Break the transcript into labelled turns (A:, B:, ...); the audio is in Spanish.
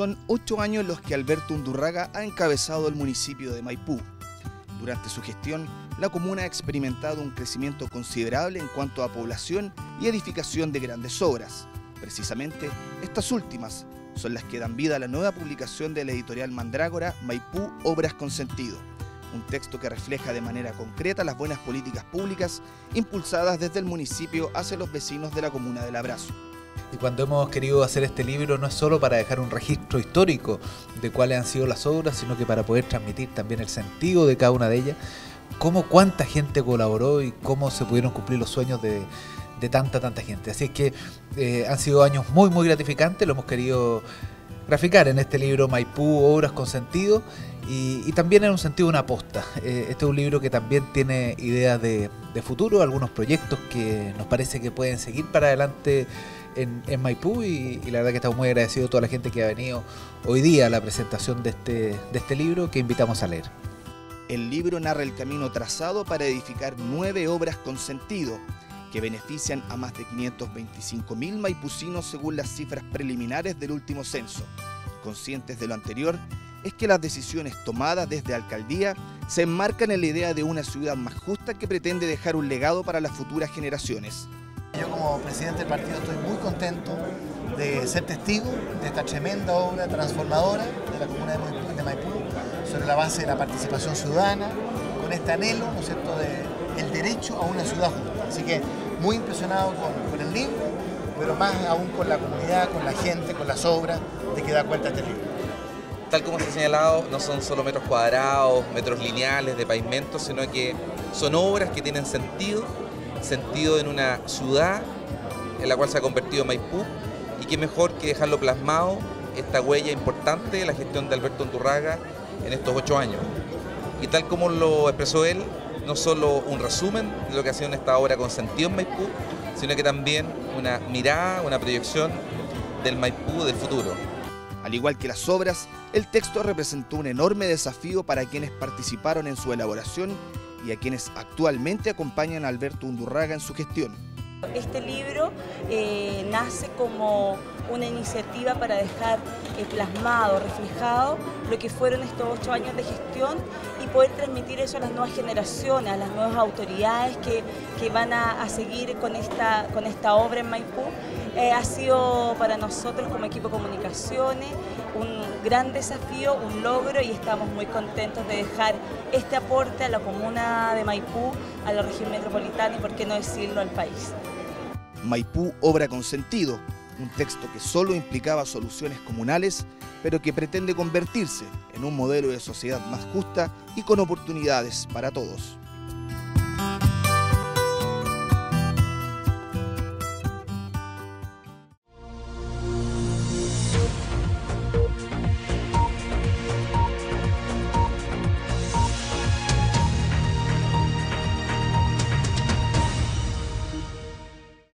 A: Son ocho años los que Alberto Undurraga ha encabezado el municipio de Maipú. Durante su gestión, la comuna ha experimentado un crecimiento considerable en cuanto a población y edificación de grandes obras. Precisamente, estas últimas son las que dan vida a la nueva publicación de la editorial Mandrágora Maipú Obras con Sentido, un texto que refleja de manera concreta las buenas políticas públicas impulsadas desde el municipio hacia los vecinos de la comuna del Abrazo.
B: Y cuando hemos querido hacer este libro no es solo para dejar un registro histórico de cuáles han sido las obras, sino que para poder transmitir también el sentido de cada una de ellas, cómo cuánta gente colaboró y cómo se pudieron cumplir los sueños de, de tanta, tanta gente. Así es que eh, han sido años muy, muy gratificantes, lo hemos querido graficar en este libro Maipú, Obras con Sentido, y, también en un sentido una aposta. Eh, este es un libro que también tiene ideas de, futuro, algunos proyectos que nos parece que pueden seguir para adelante en, Maipú y, la verdad que estamos muy agradecidos a toda la gente que ha venido hoy día a la presentación de este, de este libro que invitamos a leer.
A: El libro narra el camino trazado para edificar nueve obras con sentido que benefician a más de 525.000 maipucinos según las cifras preliminares del último censo. Conscientes de lo anterior, es que las decisiones tomadas desde alcaldía se enmarcan en la idea de una ciudad más justa que pretende dejar un legado para las futuras generaciones.
C: Yo como presidente del partido estoy muy contento de ser testigo de esta tremenda obra transformadora de la comuna de Maipú sobre la base de la participación ciudadana, con este anhelo, ¿no es cierto?, de el derecho a una ciudad justa. Así que muy impresionado con, el libro, pero más aún con la comunidad, con la gente, con las obras de que da cuenta este libro.
D: Tal como se ha señalado, no son solo metros cuadrados, metros lineales de pavimento, sino que son obras que tienen sentido, sentido en una ciudad en la cual se ha convertido Maipú, y qué mejor que dejarlo plasmado esta huella importante de la gestión de Alberto Undurraga en estos ocho años. Y tal como lo expresó él, no solo un resumen de lo que ha sido esta obra con sentido en Maipú, sino que también una mirada, una proyección del Maipú del futuro.
A: Al igual que las obras, el texto representó un enorme desafío para quienes participaron en su elaboración y a quienes actualmente acompañan a Alberto Undurraga en su gestión.
E: Este libro eh, nace como una iniciativa para dejar eh, plasmado, reflejado lo que fueron estos ocho años de gestión y poder transmitir eso a las nuevas generaciones, a las nuevas autoridades que, van a, seguir con esta, con esta obra en Maipú. Eh, ha sido para nosotros como equipo de comunicaciones un gran desafío, un logro y estamos muy contentos de dejar este aporte a la comuna de Maipú, a la región metropolitana y por qué no decirlo al país.
A: Maipú obra con sentido, un texto que solo implicaba soluciones comunales, pero que pretende convertirse en un modelo de sociedad más justa y con oportunidades para todos.